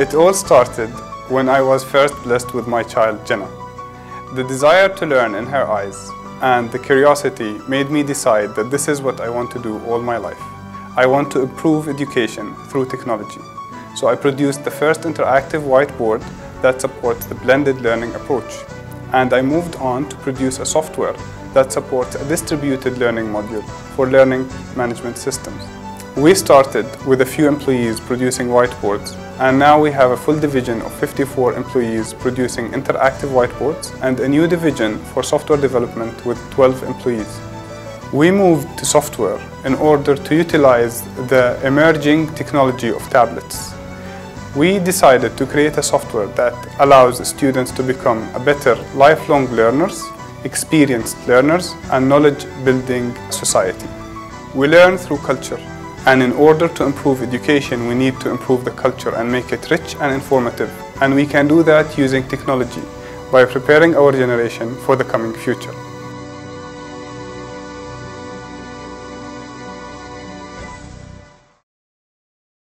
It all started when I was first blessed with my child Jenna. The desire to learn in her eyes and the curiosity made me decide that this is what I want to do all my life. I want to improve education through technology. So I produced the first interactive whiteboard that supports the blended learning approach. And I moved on to produce a software that supports a distributed learning module for learning management systems. We started with a few employees producing whiteboards and now we have a full division of 54 employees producing interactive whiteboards and a new division for software development with 12 employees. We moved to software in order to utilize the emerging technology of tablets. We decided to create a software that allows students to become a better lifelong learners, experienced learners, and knowledge building society. We learn through culture. And in order to improve education, we need to improve the culture and make it rich and informative. And we can do that using technology by preparing our generation for the coming future.